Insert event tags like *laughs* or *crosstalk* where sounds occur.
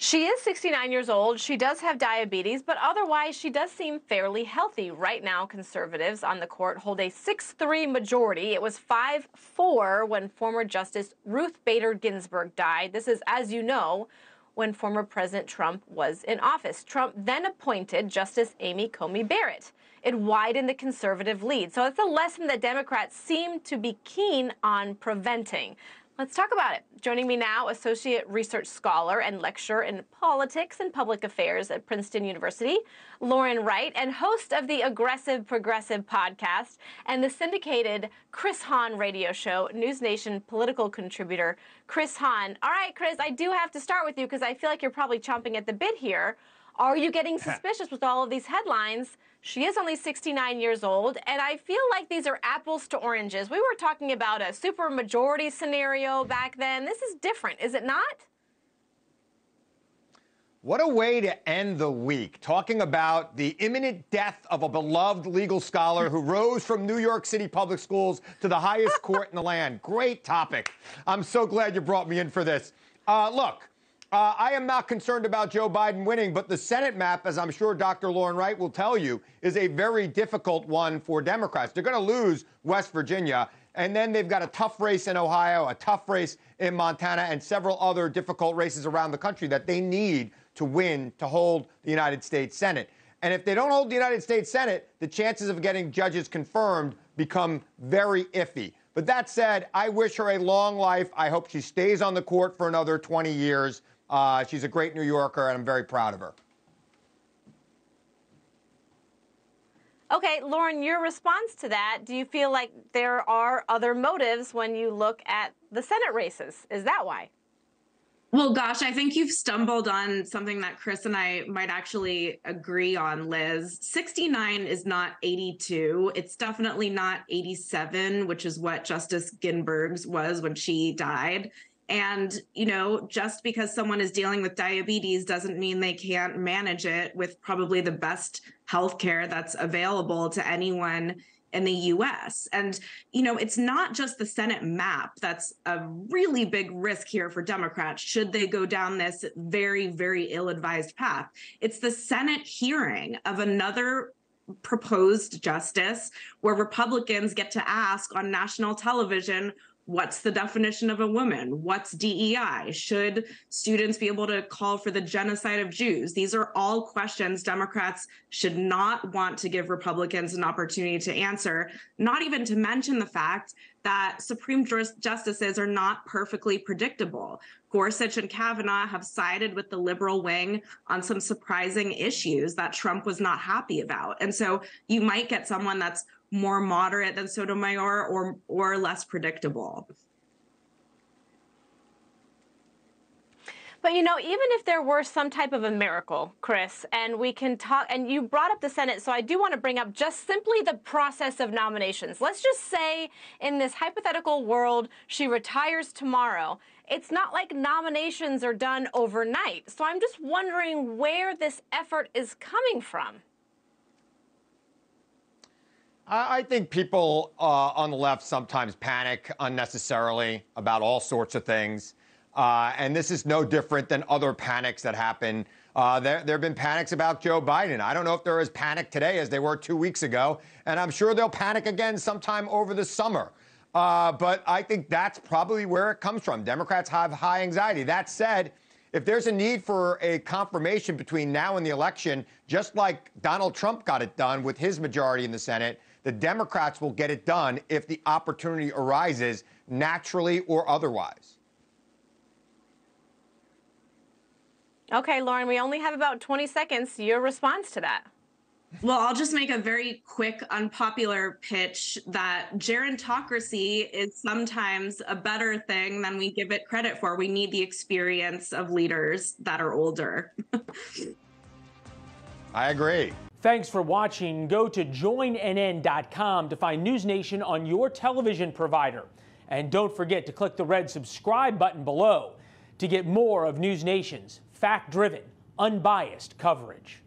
She is 69 years old. She does have diabetes, but otherwise, she does seem fairly healthy. Right now, conservatives on the court hold a 6 3 majority. It was 5 4 when former Justice Ruth Bader Ginsburg died. This is, as you know, when former President Trump was in office. Trump then appointed Justice Amy Coney Barrett. It widened the conservative lead. So it's a lesson that Democrats seem to be keen on preventing. Let's talk about it. Joining me now, Associate Research Scholar and Lecturer in Politics and Public Affairs at Princeton University, Lauren Wright, and host of the Aggressive Progressive podcast and the syndicated Chris Hahn radio show, News Nation political contributor, Chris Hahn. All right, Chris, I do have to start with you because I feel like you're probably chomping at the bit here. Are you getting *laughs* suspicious with all of these headlines? She is only 69 years old, and I feel like these are apples to oranges. We were talking about a super majority scenario back then. This is different, is it not? What a way to end the week, talking about the imminent death of a beloved legal scholar who *laughs* rose from New York City public schools to the highest court in the land. Great topic. I'm so glad you brought me in for this. Uh, look, uh, I am not concerned about Joe Biden winning, but the Senate map, as I'm sure Dr. Lauren Wright will tell you, is a very difficult one for Democrats. They're going to lose West Virginia, and then they've got a tough race in Ohio, a tough race in Montana, and several other difficult races around the country that they need to win to hold the United States Senate. And if they don't hold the United States Senate, the chances of getting judges confirmed become very iffy. But that said, I wish her a long life. I hope she stays on the court for another 20 years. Uh, she's a great New Yorker, and I'm very proud of her. Okay, Lauren, your response to that, do you feel like there are other motives when you look at the Senate races? Is that why? Well, gosh, I think you've stumbled on something that Chris and I might actually agree on, Liz. 69 is not 82. It's definitely not 87, which is what Justice Ginsburg's was when she died. And, you know, just because someone is dealing with diabetes doesn't mean they can't manage it with probably the best healthcare that's available to anyone in the US. And, you know, it's not just the Senate map that's a really big risk here for Democrats should they go down this very, very ill advised path. It's the Senate hearing of another proposed justice where Republicans get to ask on national television What's the definition of a woman? What's DEI? Should students be able to call for the genocide of Jews? These are all questions Democrats should not want to give Republicans an opportunity to answer, not even to mention the fact that Supreme justices are not perfectly predictable. Gorsuch and Kavanaugh have sided with the liberal wing on some surprising issues that Trump was not happy about. And so you might get someone that's more moderate than Sotomayor or or less predictable. But you know, even if there were some type of a miracle, Chris, and we can talk, and you brought up the Senate, so I do want to bring up just simply the process of nominations. Let's just say in this hypothetical world, she retires tomorrow. It's not like nominations are done overnight. So I'm just wondering where this effort is coming from. I think people uh, on the left sometimes panic unnecessarily about all sorts of things. Uh, and this is no different than other panics that happen. Uh, there, there have been panics about Joe Biden. I don't know if they're as panicked today as they were two weeks ago. And I'm sure they'll panic again sometime over the summer. Uh, but I think that's probably where it comes from. Democrats have high anxiety. That said, if there's a need for a confirmation between now and the election, just like Donald Trump got it done with his majority in the Senate, the Democrats will get it done if the opportunity arises naturally or otherwise. Okay, Lauren, we only have about 20 seconds. Your response to that. Well, I'll just make a very quick, unpopular pitch that gerontocracy is sometimes a better thing than we give it credit for. We need the experience of leaders that are older. *laughs* I agree. Thanks for watching. Go to joinnn.com to find News Nation on your television provider. And don't forget to click the red subscribe button below to get more of News Nation's fact driven, unbiased coverage.